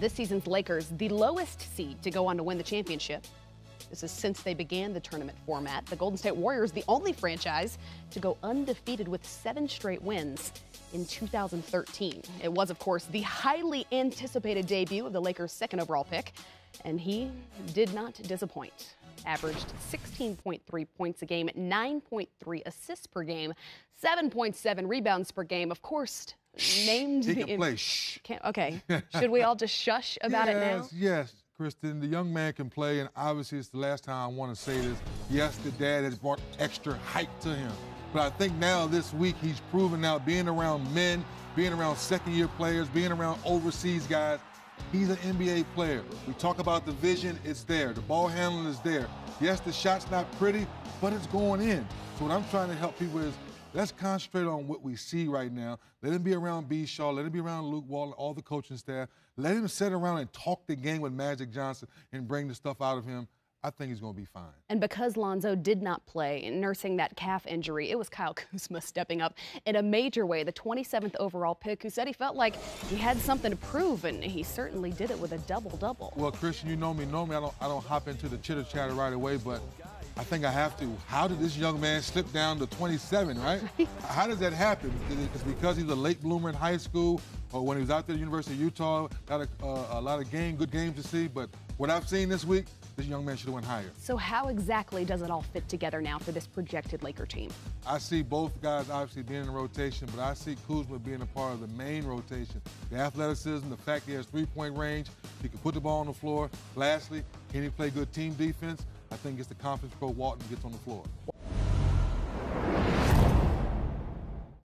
this season's Lakers the lowest seed to go on to win the championship. This is since they began the tournament format. The Golden State Warriors, the only franchise to go undefeated with seven straight wins in 2013. It was, of course, the highly anticipated debut of the Lakers' second overall pick, and he did not disappoint. Averaged 16.3 points a game, 9.3 assists per game, 7.7 rebounds per game. Of course, named He the can play. Shh. Can't- okay, should we all just shush about it now? Yes, yes, Kristen. The young man can play, and obviously it's the last time I want to say this. Yes, the dad has brought extra height to him, but I think now this week he's proven now being around men, being around second-year players, being around overseas guys. He's an NBA player. We talk about the vision; it's there. The ball handling is there. Yes, the shot's not pretty, but it's going in. So what I'm trying to help people is Let's concentrate on what we see right now. Let him be around B. Shaw. Let him be around Luke Walton, all the coaching staff. Let him sit around and talk the game with Magic Johnson and bring the stuff out of him. I think he's going to be fine. And because Lonzo did not play, in nursing that calf injury, it was Kyle Kuzma stepping up in a major way, the 27th overall pick, who said he felt like he had something to prove, and he certainly did it with a double-double. Well, Kristen, you know me. Normally, I don't, I don't hop into the chitter chatter right away, but I think I have to. How did this young man slip down to 27, right? How does that happen? It's because he's a late bloomer in high school, or when he was out there at the University of Utah, got a, uh, a lot of game, good games to see. But what I've seen this week, this young man should have went higher. So how exactly does it all fit together now for this projected Laker team? I see both guys obviously being in rotation, but I see Kuzma being a part of the main rotation. The athleticism, the fact he has three-point range, he can put the ball on the floor. Lastly, can he play good team defense? I think it's the confidence Pro Walton gets on the floor.